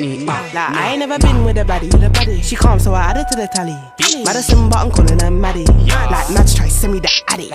me. Like, I ain't never been with a baddie. She calm, so I add added to the tally. Madison, but I'm calling her Maddie. Like, Mads try send me that addy.